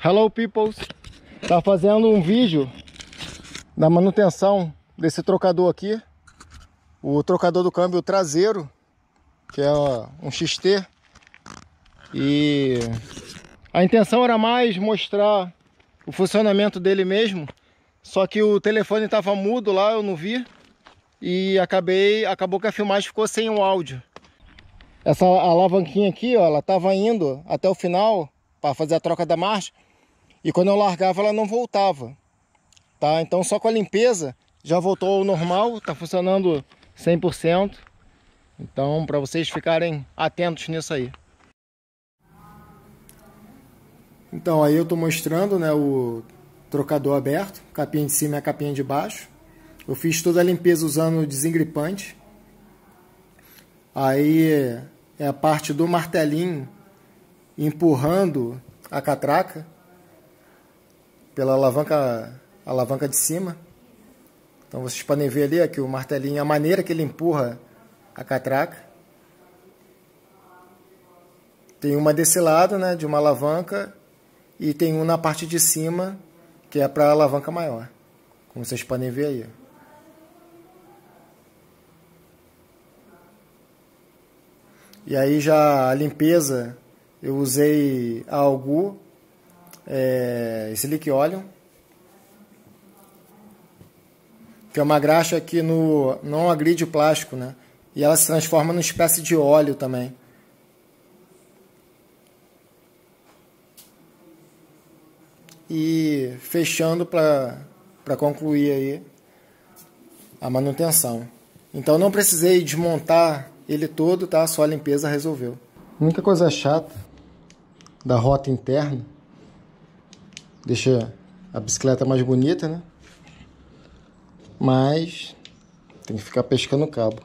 Hello peoples, tá fazendo um vídeo da manutenção desse trocador aqui, o trocador do câmbio traseiro, que é um XT, e a intenção era mais mostrar o funcionamento dele mesmo, só que o telefone estava mudo lá, eu não vi, e acabei, acabou que a filmagem ficou sem o áudio. Essa alavanquinha aqui, ó, ela estava indo até o final para fazer a troca da marcha, e quando eu largava ela não voltava. Tá? Então só com a limpeza já voltou ao normal, está funcionando 100%. Então para vocês ficarem atentos nisso aí. Então aí eu estou mostrando né, o trocador aberto, capinha de cima e a capinha de baixo. Eu fiz toda a limpeza usando desengripante. Aí é a parte do martelinho empurrando a catraca pela alavanca, alavanca de cima. Então vocês podem ver ali aqui o martelinho, a maneira que ele empurra a catraca. Tem uma desse lado, né, de uma alavanca, e tem um na parte de cima, que é para a alavanca maior. Como vocês podem ver aí. E aí já a limpeza, eu usei a Algu é, Silic Óleo, que é uma graxa que no, não agride o plástico, né? E ela se transforma numa espécie de óleo também. E fechando para concluir aí a manutenção. Então não precisei desmontar ele todo, tá? Só a limpeza resolveu. A única coisa chata da rota interna deixa a bicicleta mais bonita, né? Mas tem que ficar pescando cabo.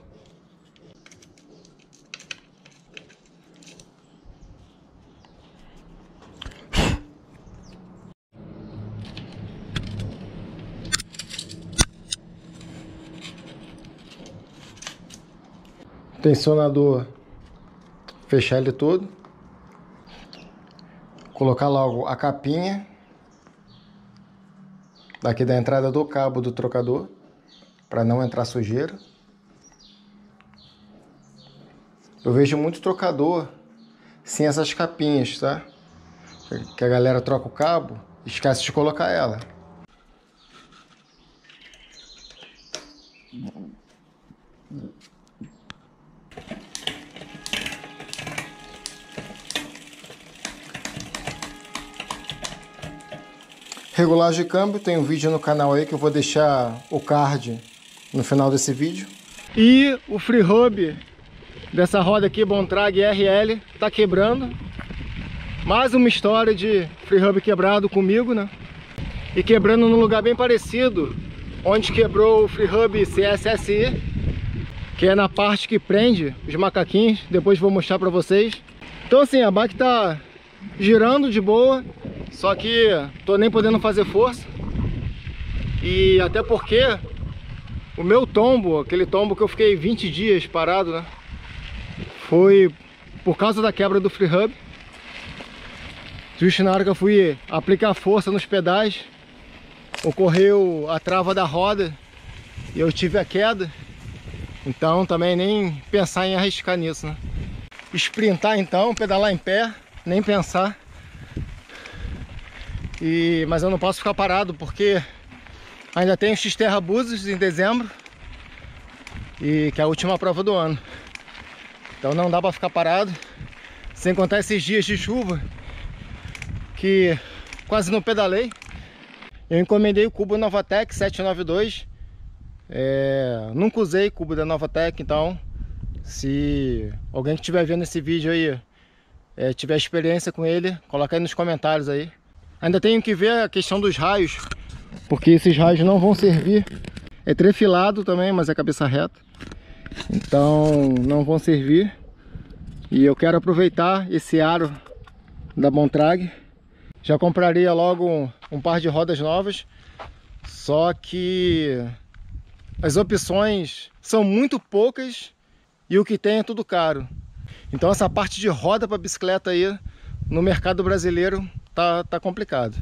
Tensionador, fechar ele todo. Colocar logo a capinha daqui da entrada do cabo do trocador para não entrar sujeira. Eu vejo muito trocador sem essas capinhas, tá? Que a galera troca o cabo, esquece de colocar ela. Regulagem de câmbio, tem um vídeo no canal aí que eu vou deixar o card no final desse vídeo. E o free hub dessa roda aqui, Bontrag RL, tá quebrando. Mais uma história de free hub quebrado comigo, né? E quebrando num lugar bem parecido, onde quebrou o free hub CSSI, que é na parte que prende os macaquinhos, depois vou mostrar pra vocês. Então assim, a bike tá girando de boa, só que tô nem podendo fazer força. E até porque o meu tombo, aquele tombo que eu fiquei 20 dias parado, né? Foi por causa da quebra do free hub. Justo na hora que eu fui aplicar força nos pedais, ocorreu a trava da roda e eu tive a queda. Então também nem pensar em arriscar nisso, né? Sprintar então, pedalar em pé, nem pensar. E, mas eu não posso ficar parado porque ainda tem o X-Terra Búzios em dezembro. E que é a última prova do ano. Então não dá para ficar parado. Sem contar esses dias de chuva que quase não pedalei. Eu encomendei o cubo Novatec 792. É, nunca usei cubo da Novatec, então se alguém que estiver vendo esse vídeo aí é, tiver experiência com ele, coloca aí nos comentários aí. Ainda tenho que ver a questão dos raios, porque esses raios não vão servir. É trefilado também, mas é cabeça reta. Então não vão servir. E eu quero aproveitar esse aro da Bontrag. Já compraria logo um, um par de rodas novas. Só que as opções são muito poucas e o que tem é tudo caro. Então essa parte de roda para bicicleta aí no mercado brasileiro tá, tá complicado.